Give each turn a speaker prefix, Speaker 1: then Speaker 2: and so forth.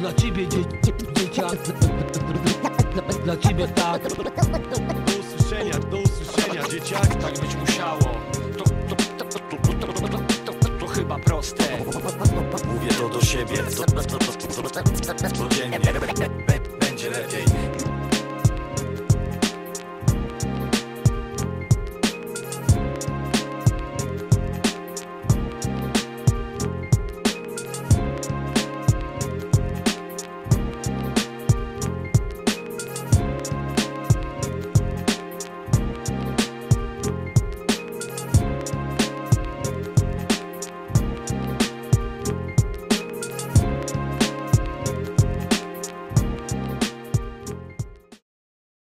Speaker 1: dla, ciebie dzieciak Dla ciebie tak
Speaker 2: Do usłyszenia, do usłyszenia, dzieciak
Speaker 3: Tak być musiało To, to, to, to, to, to, to, to, to chyba proste
Speaker 4: Mówię to do siebie Codziennie